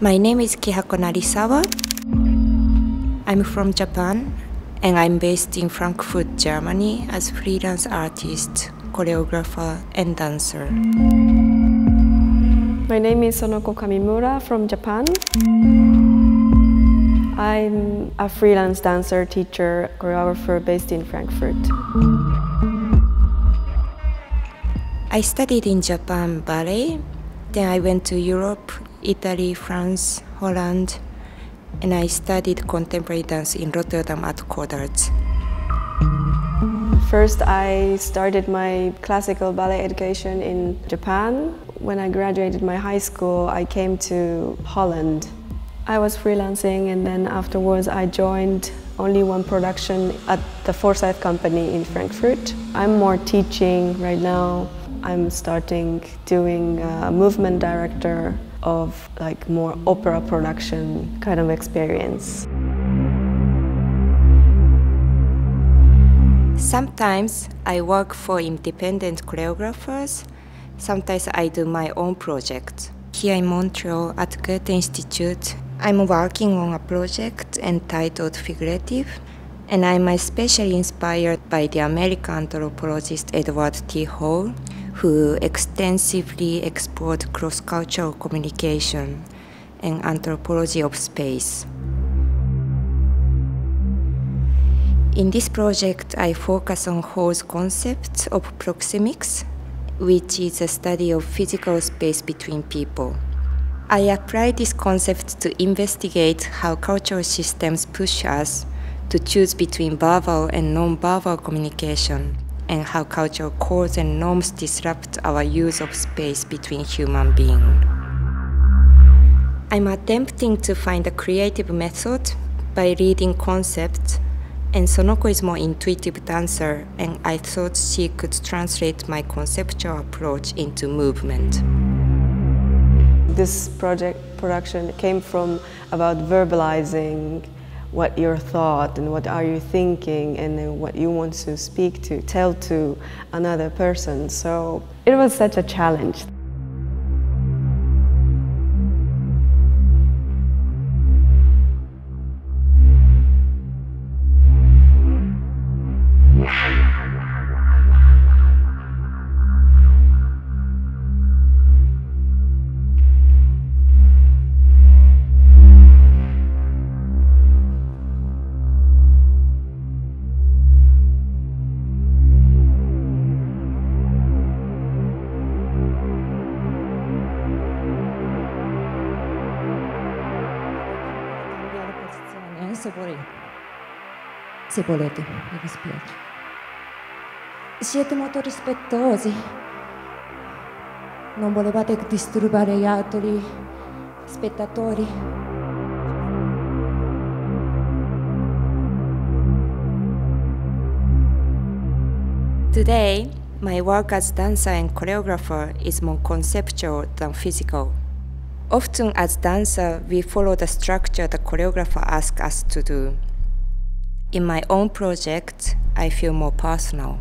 My name is Kihako Narisawa. I'm from Japan and I'm based in Frankfurt, Germany as freelance artist, choreographer and dancer. My name is Sonoko Kamimura from Japan. I'm a freelance dancer, teacher, choreographer based in Frankfurt. I studied in Japan ballet, then I went to Europe Italy, France, Holland, and I studied contemporary dance in Rotterdam at Codarts. First, I started my classical ballet education in Japan. When I graduated my high school, I came to Holland. I was freelancing and then afterwards I joined only one production at the Forsythe Company in Frankfurt. I'm more teaching right now. I'm starting doing a movement director of like more opera production kind of experience. Sometimes I work for independent choreographers. Sometimes I do my own project. Here in Montreal at Goethe Institute, I'm working on a project entitled Figurative, and I'm especially inspired by the American anthropologist Edward T. Hall, who extensively explored cross-cultural communication and anthropology of space. In this project, I focus on Hall's concept of proxemics, which is a study of physical space between people. I apply this concept to investigate how cultural systems push us to choose between verbal and non-verbal communication and how cultural codes and norms disrupt our use of space between human beings. I'm attempting to find a creative method by reading concepts, and Sonoko is more intuitive dancer, and I thought she could translate my conceptual approach into movement. This project production came from about verbalizing what your thought and what are you thinking and what you want to speak to, tell to another person. So it was such a challenge. Sebolete. Sebolete, mi dispiace. Siete molto rispettosi. Non volevate disturbare gli altri spettatori. Today, my work as dancer and choreographer is more conceptual than physical. Often as dancer, we follow the structure the choreographer asks us to do. In my own project, I feel more personal.